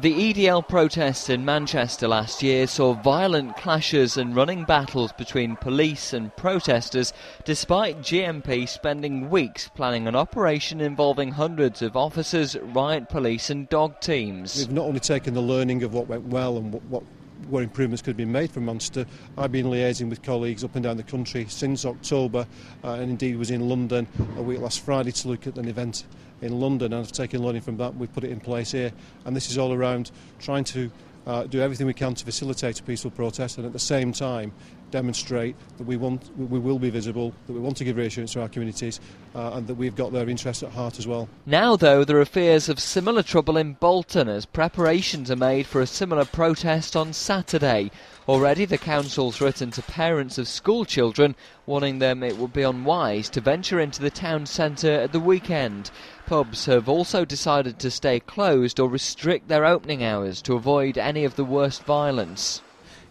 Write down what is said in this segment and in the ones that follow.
The EDL protests in Manchester last year saw violent clashes and running battles between police and protesters, despite GMP spending weeks planning an operation involving hundreds of officers, riot police, and dog teams. We've not only taken the learning of what went well and what, what where improvements could be made for Manchester. I've been liaising with colleagues up and down the country since October uh, and indeed was in London a week last Friday to look at an event in London and I've taken learning from that. We've put it in place here and this is all around trying to uh, do everything we can to facilitate a peaceful protest and at the same time demonstrate that we want we will be visible that we want to give reassurance to our communities uh, and that we've got their interests at heart as well. Now though there are fears of similar trouble in Bolton as preparations are made for a similar protest on Saturday. Already the council's written to parents of school children warning them it would be unwise to venture into the town centre at the weekend. Pubs have also decided to stay closed or restrict their opening hours to avoid any of the worst violence.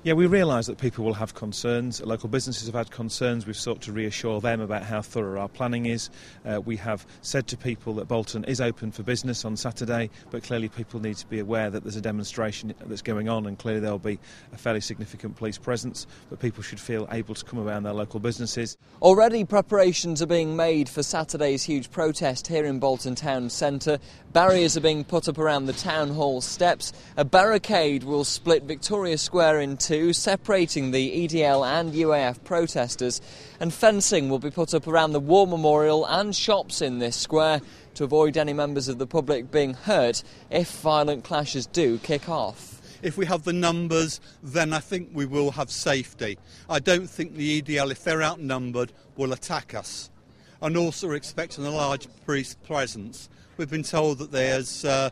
Yeah, we realise that people will have concerns. Local businesses have had concerns. We've sought to reassure them about how thorough our planning is. Uh, we have said to people that Bolton is open for business on Saturday, but clearly people need to be aware that there's a demonstration that's going on, and clearly there'll be a fairly significant police presence. But people should feel able to come around their local businesses. Already preparations are being made for Saturday's huge protest here in Bolton Town Centre. Barriers are being put up around the town hall steps. A barricade will split Victoria Square in two, separating the EDL and UAF protesters, and fencing will be put up around the War Memorial and shops in this square to avoid any members of the public being hurt if violent clashes do kick off. If we have the numbers, then I think we will have safety. I don't think the EDL, if they're outnumbered, will attack us. And also we're expecting a large police presence. We've been told that there's uh,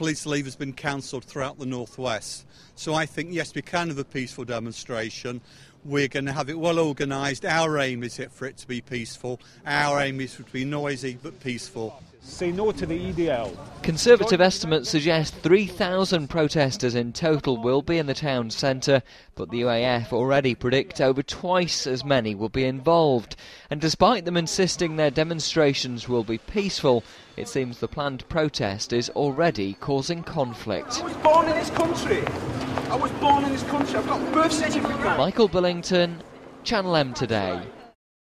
police leave has been cancelled throughout the northwest. So I think yes, we can have a peaceful demonstration. We're going to have it well organised. Our aim is it for it to be peaceful. Our aim is for it to be noisy but peaceful. Say no to the EDL. Conservative estimates suggest 3,000 protesters in total will be in the town centre, but the UAF already predict over twice as many will be involved. And despite them insisting their demonstrations will be peaceful, it seems the planned protest is already causing conflict. I was born in this country. I was born in this country. I've got birth certificate. Michael Billington, Channel M Today.